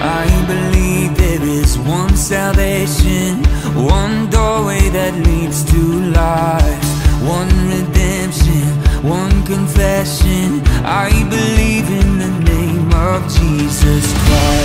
I believe there is one salvation One doorway that leads to life One redemption, one confession. I believe in the name of Jesus Christ.